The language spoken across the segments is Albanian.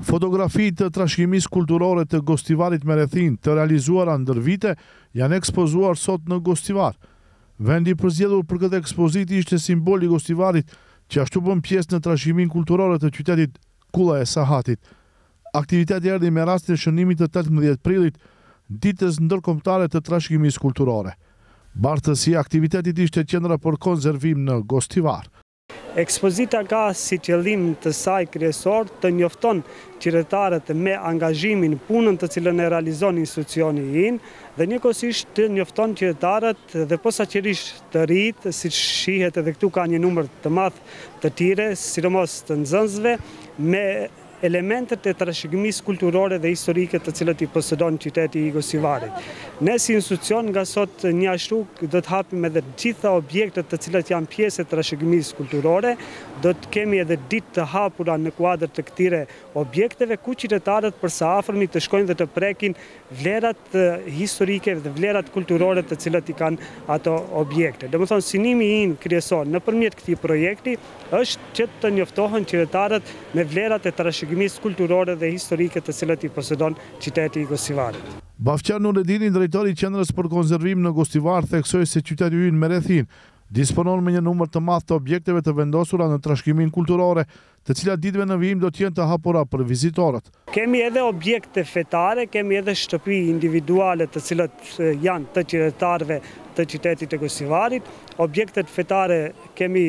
Fotografi të trashëgimisë kulturore të Gostivarit me rrethinë, të realizuara ndër vite, janë ekspozuar sot në Gostivar. Vendi i përzgjedhur për këtë ekspozitë ishte simboli i Gostivarit, që po ashtu bën pjesë në trashëgiminë kulturore të qytetit Kulla e Sahatit. Aktiviteti erdhi me rastin e shënimit të tetëmbëdhjetë prillit, Ditës Ndërkombëtare të Trashëgimisë Kulturore. Bartësi e aktivitetit ishte Qendra për Konservim në Gostivar. Ekspozita ka si qëllim të saj kryesor të njofton qytetarët me angazhimin, punën të cilën e realizon institucioni ynë dhe njëkohësisht të njofton qytetarët dhe posaçërisht të rinjtë, siç shihet edhe këtu ka një numër të madh të tyre, sidomos të nxënësve, me elementet e trashëgimisë kulturore dhe historike të cilat i posedon qyteti i Gostivarit. Ne si institucion nga sot njashtu do të hapim edhe të gjitha objektet të cilat janë pjesë e trashëgimisë kulturore, do të kemi edhe ditë të hapura në kuadër të këtyre objekteve ku qytetarët për së afërmi të shkojnë dhe të prekin vlerat historike dhe vlerat kulturore të cilat i kanë ato objekte. Domethënë synimi ynë kryesor nëpërmjet këtij projekti është që të njoftohen qytetarët me vlerat e trashëgimisë kulturore dhe historike të cilat i posedon qyteti i Gostivarit. Bafçar Nuredini, drejtor i Qendrës për Konservim në Gostivar, theksoi se qyteti ynë me rrethinë disponon me një numër të madh të objekteve të vendosura në trashëgiminë kulturore të cilat ditëve në vijim do të jenë të hapura për vizitorët. Kemi edhe objekte fetare, kemi edhe shtëpi individuale të cilat janë të qytetarëve të qytetit të Gostivarit. Objektet fetare kemi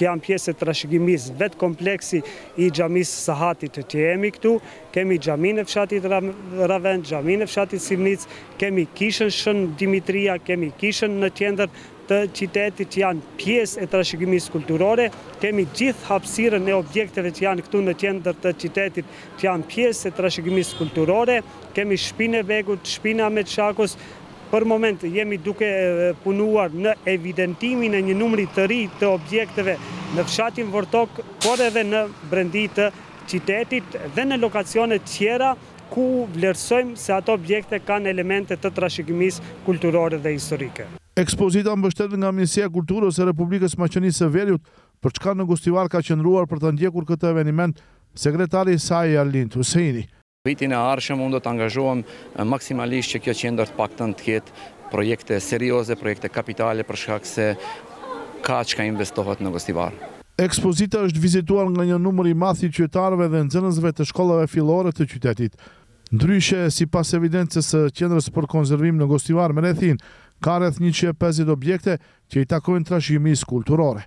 janë pjesë e trashëgimisë vetë kompleksi i xhamisë Sahatit që jemi këtu, kemi xhaminë e fshatit Raven, xhaminë e fshatit Simnicë, kemi kishën Shën Dimitria, kemi kishën në qendër, të qytetit që janë pjesë e trashëgimisë kulturore, kemi gjithë hapësirën e objekteve që janë këtu në qendër të qytetit që janë pjesë e trashëgimisë kulturore, kemi Shpinë e Begut, Shpinë e Ahmet Çakos, për moment jemi duke punuar në evidentimin e një numri të ri të objekteve në fshatin Vërtok, por edhe në brendi të qytetit dhe në lokacione tjera ku vlerësojmë se ato objekte kanë elemente të trashëgimisë kulturore dhe historike. Ekspozita mbështet nga Ministria e Kulturës së Republikës së Maqedonisë së Veriut, për çka në Gostivar ka qëndruar për ta ndjekur këtë eveniment Sekretari i saj Arlind Huseini. Vitin e ardhshëm unë do të angazhohem maksimalisht që kjo qendër të paktën të ketë projekte serioze, projekte kapitale për shkak se ka çka investohet në Gostivar. Ekspozita është vizituar nga një numër i madh i qytetarëve dhe nxënësve të shkollave fillore të qytetit. Ndryshe, sipas evidencës së Qendrës për Konservim në Gostivar me rrethinë, ka rreth njëqind e pesëdhjetë objekte që i takojnë trashëgimisë kulturore.